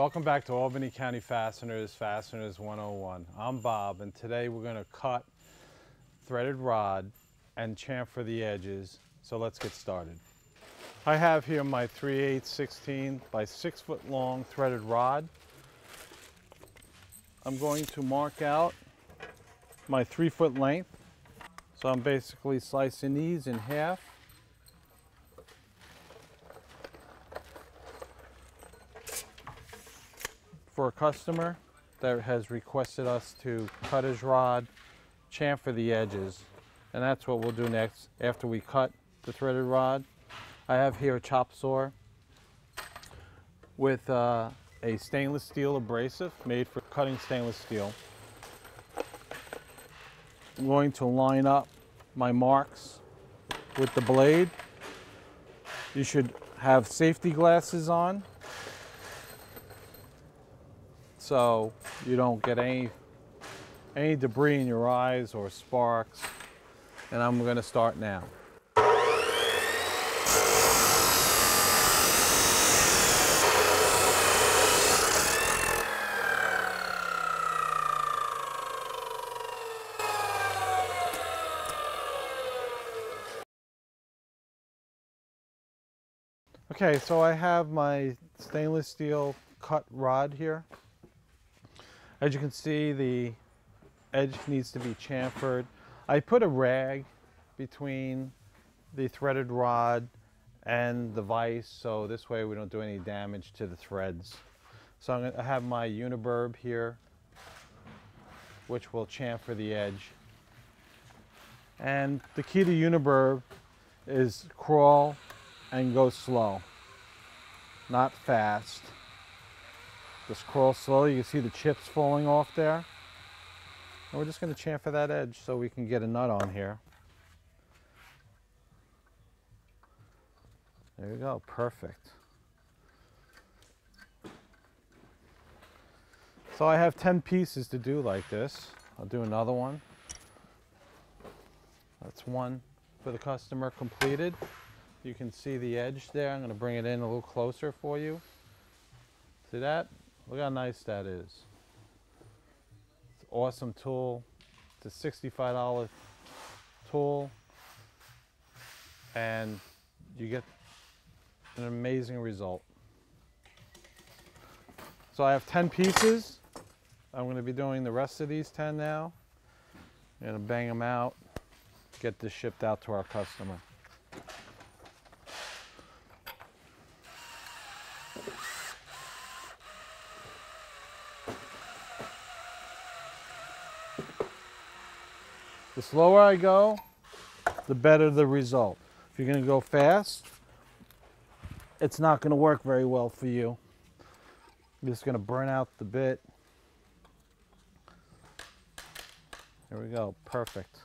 Welcome back to Albany County Fasteners, Fasteners 101. I'm Bob and today we're going to cut threaded rod and chamfer the edges. So let's get started. I have here my 3 8 16 by 6 foot long threaded rod. I'm going to mark out my 3 foot length. So I'm basically slicing these in half. For a customer that has requested us to cut his rod, chamfer the edges, and that's what we'll do next after we cut the threaded rod. I have here a chop saw with uh, a stainless steel abrasive made for cutting stainless steel. I'm going to line up my marks with the blade. You should have safety glasses on so you don't get any any debris in your eyes or sparks. And I'm going to start now. Okay, so I have my stainless steel cut rod here. As you can see, the edge needs to be chamfered. I put a rag between the threaded rod and the vise, so this way we don't do any damage to the threads. So I'm going to have my Uniburr here, which will chamfer the edge. And the key to Uniburr is crawl and go slow, not fast. Just crawl slowly. You can see the chips falling off there. And we're just going to chamfer that edge so we can get a nut on here. There you go, perfect. So I have 10 pieces to do like this. I'll do another one. That's one for the customer completed. You can see the edge there. I'm going to bring it in a little closer for you. See that? Look how nice that is. It's an awesome tool. It's a $65 tool and you get an amazing result. So I have 10 pieces. I'm going to be doing the rest of these 10 now. I'm to bang them out, get this shipped out to our customer. The slower I go, the better the result. If you're going to go fast, it's not going to work very well for you. You're just going to burn out the bit. There we go, perfect.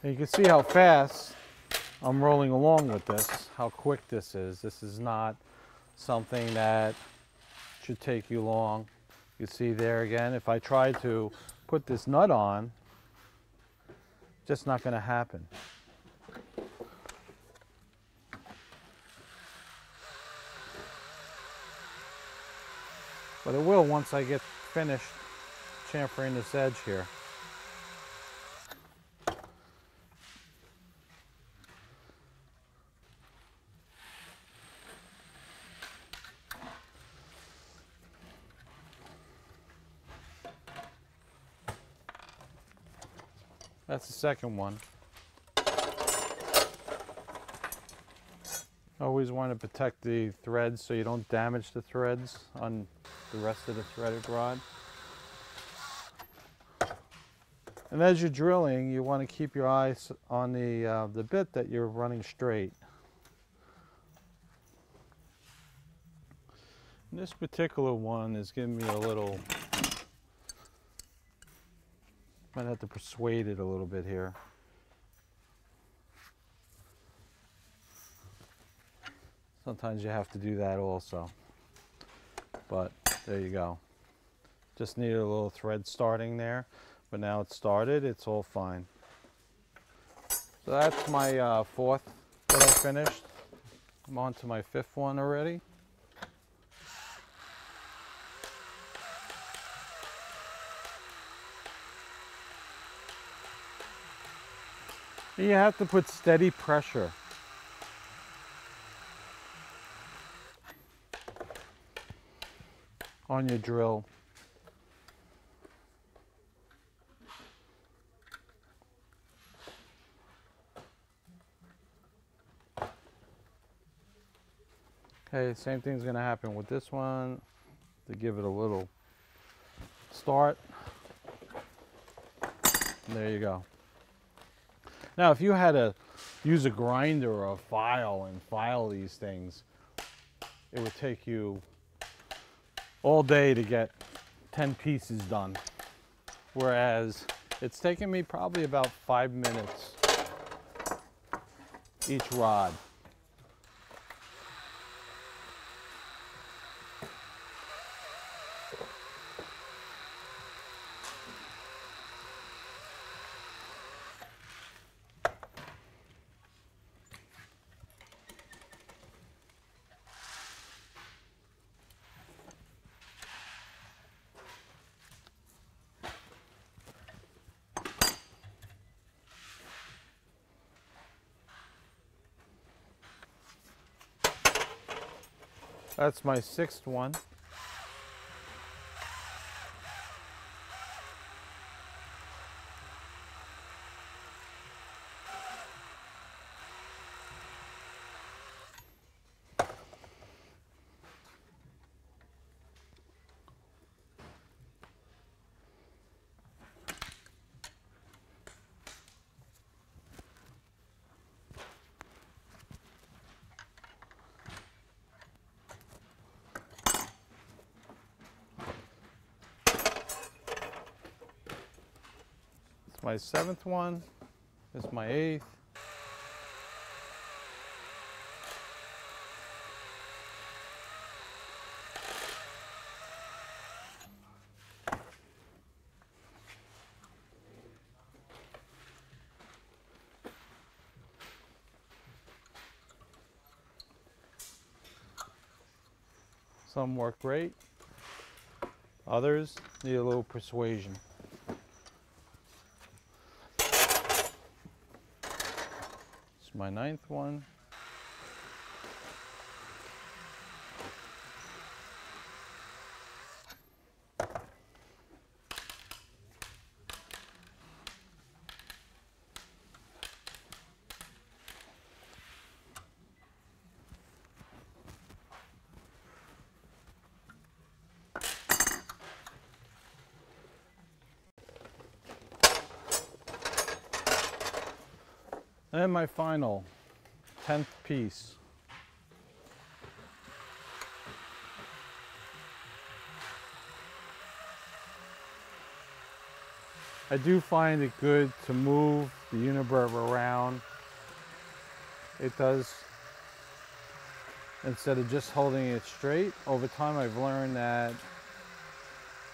And you can see how fast I'm rolling along with this, how quick this is. This is not something that should take you long. You see there again, if I try to put this nut on, just not going to happen. But it will once I get finished chamfering this edge here. That's the second one. Always want to protect the threads so you don't damage the threads on the rest of the threaded rod. And as you're drilling, you want to keep your eyes on the, uh, the bit that you're running straight. And this particular one is giving me a little might have to persuade it a little bit here. Sometimes you have to do that also. But there you go. Just needed a little thread starting there, but now it's started, it's all fine. So that's my uh, fourth that I finished. I'm on to my fifth one already. You have to put steady pressure. on your drill. Okay, same thing's gonna happen with this one to give it a little start. There you go. Now, if you had to use a grinder or a file and file these things, it would take you all day to get 10 pieces done. Whereas it's taken me probably about five minutes each rod. That's my sixth one. My seventh one. Is my eighth. Some work great. Others need a little persuasion. My ninth one. And my final, 10th piece. I do find it good to move the Uniburr around. It does, instead of just holding it straight, over time I've learned that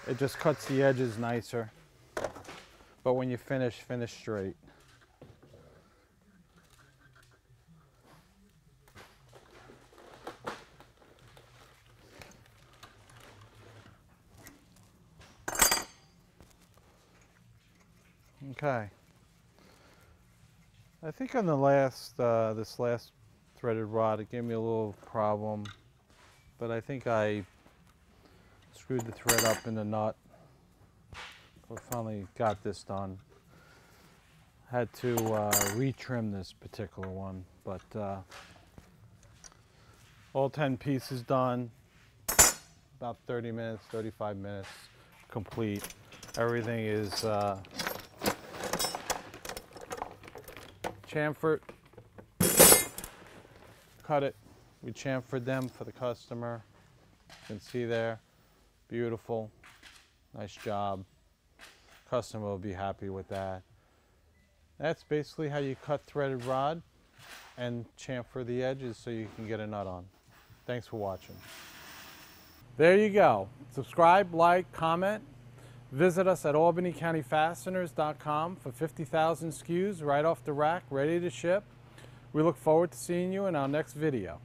it just cuts the edges nicer. But when you finish, finish straight. Okay. I think on the last, uh, this last threaded rod, it gave me a little problem, but I think I screwed the thread up in the nut. I finally got this done. Had to uh, retrim this particular one, but uh, all 10 pieces done. About 30 minutes, 35 minutes complete. Everything is uh, chamfered, cut it. We chamfered them for the customer. You can see there, beautiful, nice job. Customer will be happy with that. That's basically how you cut threaded rod and chamfer the edges so you can get a nut on. Thanks for watching. There you go. Subscribe, like, comment. Visit us at albanycountyfasteners.com for 50,000 SKUs right off the rack, ready to ship. We look forward to seeing you in our next video.